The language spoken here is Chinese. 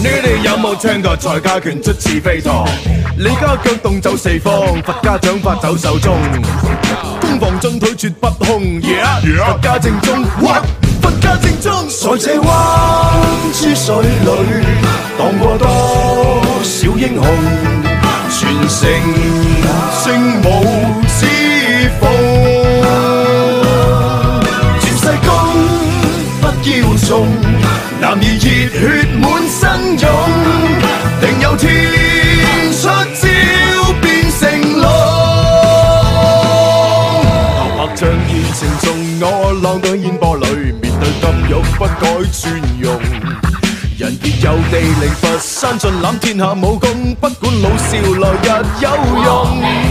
你哋有冇听过蔡家拳出似飞陀？李家脚动走四方，佛家掌法走手中，攻防进退绝不空。佛家正宗，佛家正宗，在这弯珠水里荡过多少英雄，全城圣武之风，全世功不要重，男儿热血。身勇，定有天出招变成龙。头拍像热情送我浪荡烟波里，面对金玉不改尊容。人杰有地灵，佛山尽揽天下武功，不管老少，来日有用。